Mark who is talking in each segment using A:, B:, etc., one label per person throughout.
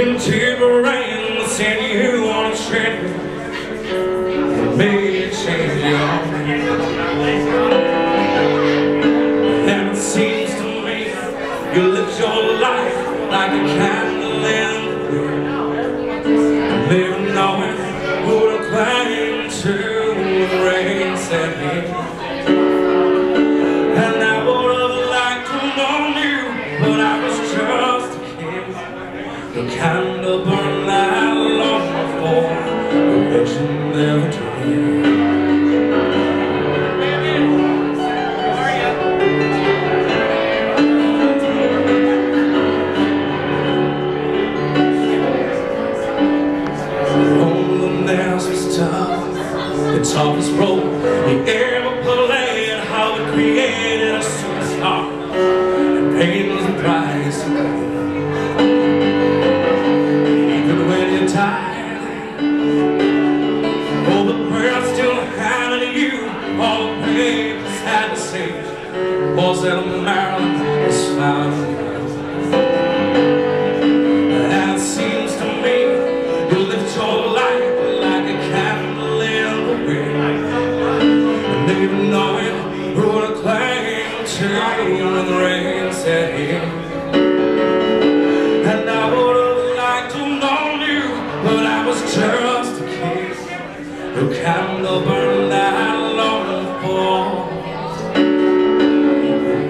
A: into the rain, send you on a trip. Maybe change your And it seems to me you live your life like a candle in the. Living candle burned that long before the vision never was tough, the toughest role he ever played. How he created a superstar, and was the price that Maryland was found. And it seems to me you lived your life like a candle in the wind. And even the rain set in. And I would have liked to know you, but I was just a kid. Your candle burned that long before.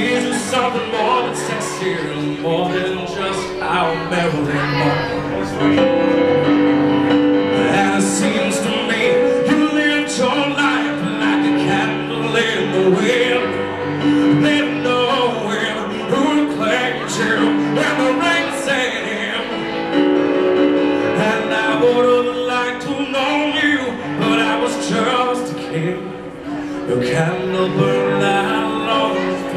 A: who you something more than sexy and more than just our Marilyn Monroe. And it seems to me you lived your life like a candle in the wind. Never knowing who to cling to when the rain. And I would have liked to know you, but I was just. Your candle burned that The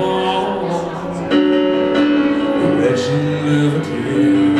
A: legend never did.